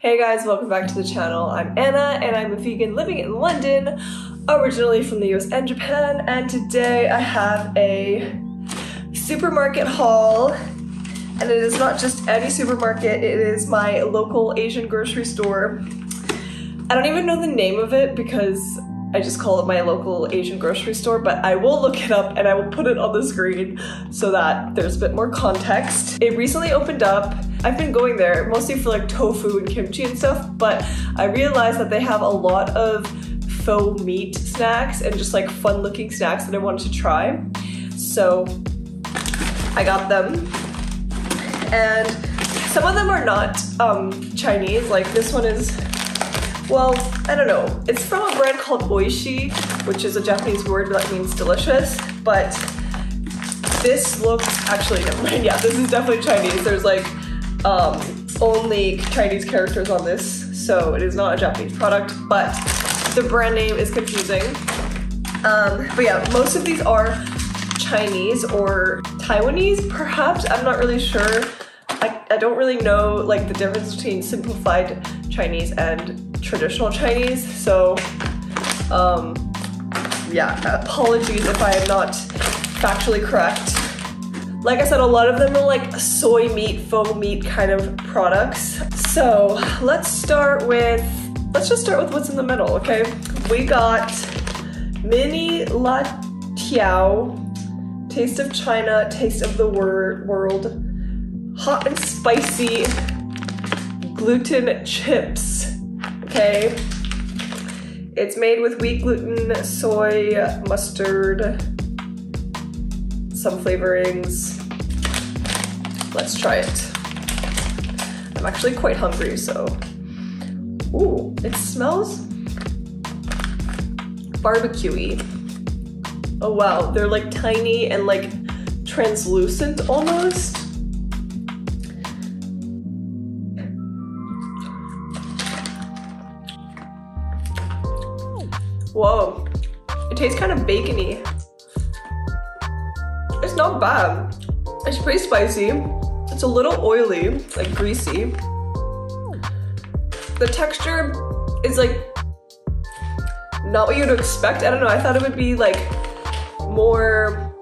Hey guys, welcome back to the channel. I'm Anna and I'm a vegan living in London, originally from the US and Japan, and today I have a supermarket haul. And it is not just any supermarket, it is my local Asian grocery store. I don't even know the name of it because I just call it my local Asian grocery store, but I will look it up and I will put it on the screen so that there's a bit more context. It recently opened up. I've been going there mostly for like tofu and kimchi and stuff, but I realized that they have a lot of faux meat snacks and just like fun looking snacks that I wanted to try. So I got them. And some of them are not um, Chinese, like this one is well, I don't know. It's from a brand called Oishi, which is a Japanese word that means delicious, but this looks, actually, never mind. Yeah, this is definitely Chinese. There's like um, only Chinese characters on this, so it is not a Japanese product, but the brand name is confusing. Um, but yeah, most of these are Chinese or Taiwanese, perhaps. I'm not really sure. I, I don't really know like the difference between simplified Chinese and traditional Chinese. So um, yeah, apologies if I am not factually correct. Like I said, a lot of them are like soy meat, faux meat kind of products. So let's start with, let's just start with what's in the middle, okay? We got Mini La Tiao, Taste of China, Taste of the wor World, hot and spicy gluten chips. Okay. It's made with wheat gluten, soy, mustard, some flavorings. Let's try it. I'm actually quite hungry, so. Ooh, it smells barbecuey. Oh wow, they're like tiny and like translucent almost. Whoa, it tastes kind of bacony. It's not bad. It's pretty spicy. It's a little oily, like greasy. The texture is like not what you'd expect. I don't know, I thought it would be like more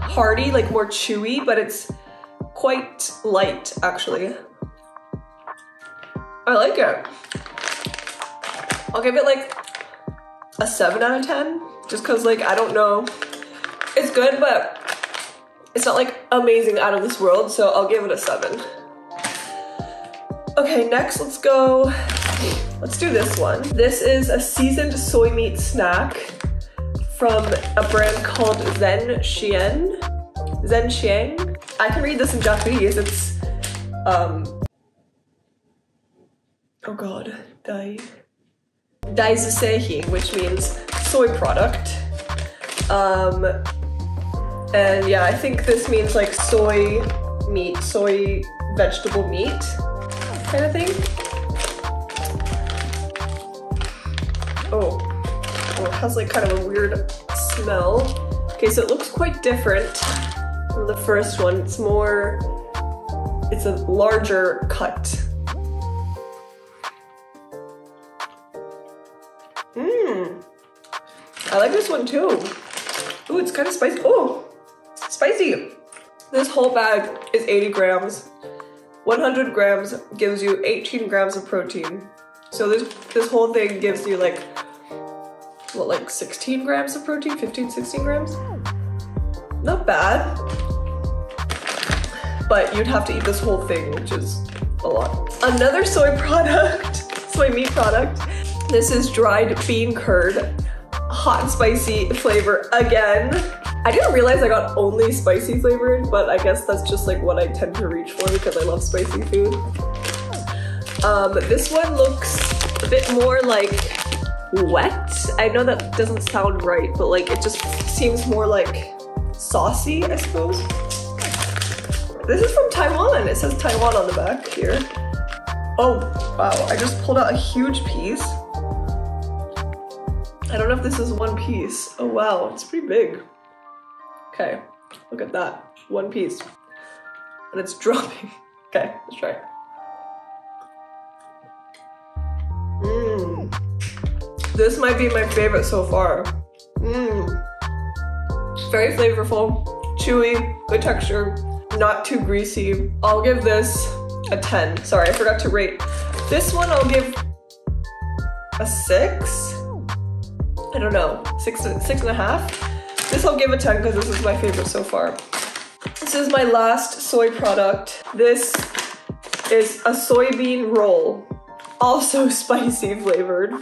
hearty, like more chewy, but it's quite light actually. I like it. I'll give it like a 7 out of 10 just because like I don't know. It's good but it's not like amazing out of this world so I'll give it a 7 okay next let's go. Let's do this one. This is a seasoned soy meat snack from a brand called Zen Xian. Zen Xiang I can read this in Japanese. It's um oh god die Daizu which means soy product. Um, and yeah, I think this means like soy meat, soy vegetable meat kind of thing. Oh, oh, it has like kind of a weird smell. Okay, so it looks quite different from the first one. It's more, it's a larger cut. I like this one too. Ooh, it's kind of spicy. Oh, spicy. This whole bag is 80 grams. 100 grams gives you 18 grams of protein. So this, this whole thing gives you like, what, like 16 grams of protein? 15, 16 grams? Not bad. But you'd have to eat this whole thing, which is a lot. Another soy product, soy meat product this is dried bean curd, hot and spicy flavor again. I didn't realize I got only spicy flavored, but I guess that's just like what I tend to reach for because I love spicy food. Um, this one looks a bit more like wet. I know that doesn't sound right, but like it just seems more like saucy, I suppose. This is from Taiwan. It says Taiwan on the back here. Oh, wow. I just pulled out a huge piece. I don't know if this is one piece. Oh wow, it's pretty big. Okay, look at that. One piece. And it's dropping. Okay, let's try. Mmm. This might be my favorite so far. Mmm. Very flavorful, chewy, good texture, not too greasy. I'll give this a 10. Sorry, I forgot to rate. This one I'll give a six. I don't know, six, six and a half. This I'll give a 10 because this is my favorite so far. This is my last soy product. This is a soybean roll, also spicy flavored.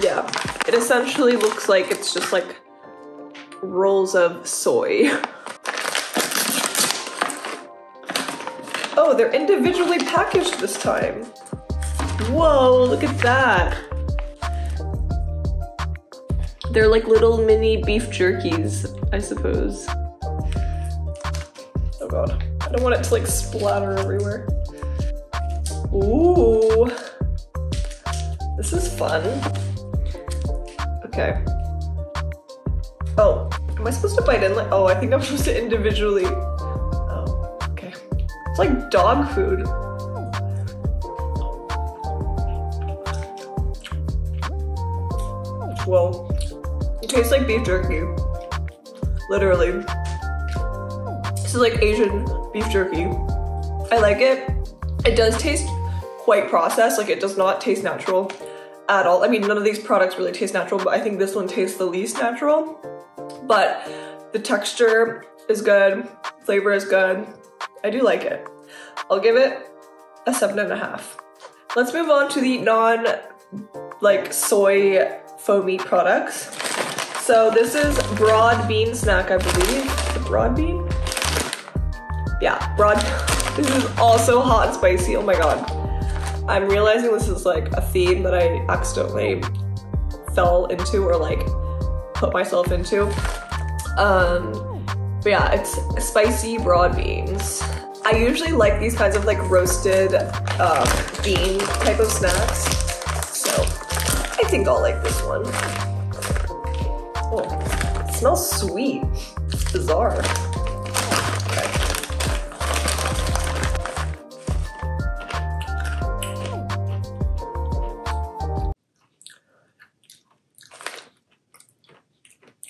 Yeah, it essentially looks like it's just like rolls of soy. Oh, they're individually packaged this time. Whoa, look at that. They're like little mini beef jerkies, I suppose. Oh god, I don't want it to like splatter everywhere. Ooh, this is fun. Okay. Oh, am I supposed to bite in like, oh, I think I'm supposed to individually. Oh, okay. It's like dog food. Well, it tastes like beef jerky. Literally. This is like Asian beef jerky. I like it. It does taste quite processed, like it does not taste natural at all. I mean, none of these products really taste natural, but I think this one tastes the least natural. But the texture is good, flavor is good. I do like it. I'll give it a seven and a half. Let's move on to the non like soy foamy products. So this is broad bean snack, I believe. Broad bean? Yeah, broad. This is also hot and spicy. Oh my god. I'm realizing this is like a theme that I accidentally fell into or like put myself into. Um, but yeah, it's spicy broad beans. I usually like these kinds of like roasted um, bean type of snacks. So I think I'll like this one. Smells sweet. It's bizarre. Okay.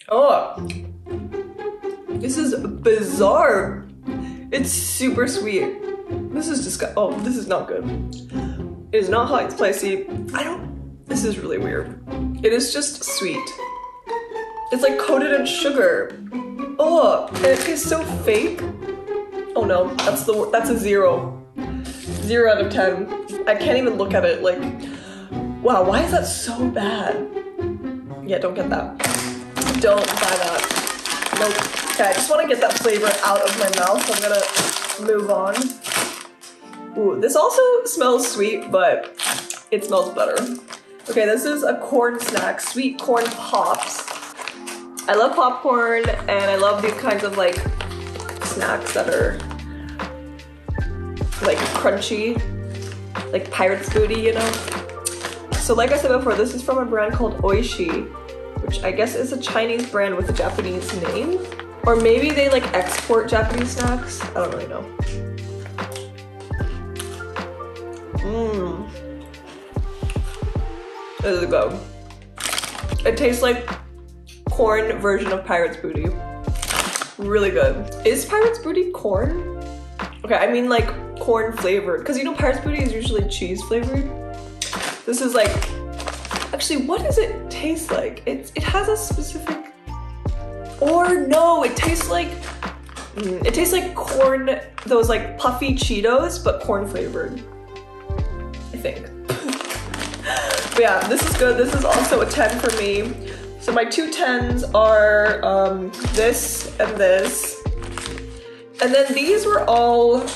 Oh, this is bizarre. It's super sweet. This is disgusting. Oh, this is not good. It is not hot and spicy. I don't. This is really weird. It is just sweet. It's like coated in sugar. Oh, it tastes so fake. Oh no, that's the that's a zero. Zero out of ten. I can't even look at it. Like, wow, why is that so bad? Yeah, don't get that. Don't buy that. Nope. Okay, I just want to get that flavor out of my mouth. So I'm gonna move on. Ooh, this also smells sweet, but it smells better. Okay, this is a corn snack, sweet corn pops. I love popcorn and I love these kinds of like snacks that are like crunchy, like pirate's booty, you know? So like I said before, this is from a brand called Oishi, which I guess is a Chinese brand with a Japanese name. Or maybe they like export Japanese snacks. I don't really know. Mmm. This is good. It tastes like corn version of Pirate's Booty. Really good. Is Pirate's Booty corn? Okay, I mean like corn flavored. Because you know Pirate's Booty is usually cheese flavored. This is like, actually what does it taste like? It, it has a specific, or no, it tastes like, mm, it tastes like corn, those like puffy Cheetos, but corn flavored. I think. but yeah, this is good. This is also a 10 for me. So my two tens are um, this and this. And then these were all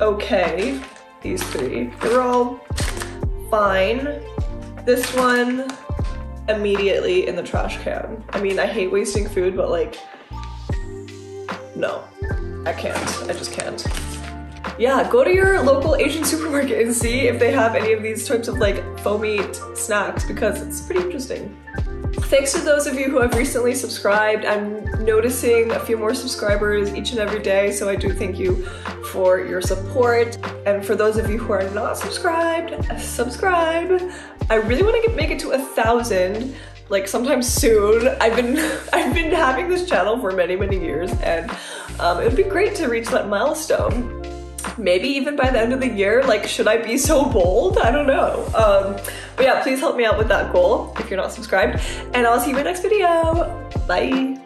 okay, these three. They were all fine. This one, immediately in the trash can. I mean, I hate wasting food, but like, no, I can't. I just can't. Yeah, go to your local Asian supermarket and see if they have any of these types of like foamy snacks because it's pretty interesting. Thanks to those of you who have recently subscribed. I'm noticing a few more subscribers each and every day, so I do thank you for your support. And for those of you who are not subscribed, subscribe. I really want to make it to a thousand like sometime soon. I've been I've been having this channel for many many years and um, it would be great to reach that milestone. Maybe even by the end of the year, like should I be so bold? I don't know. Um, but yeah, please help me out with that goal if you're not subscribed and I'll see you in my next video. Bye.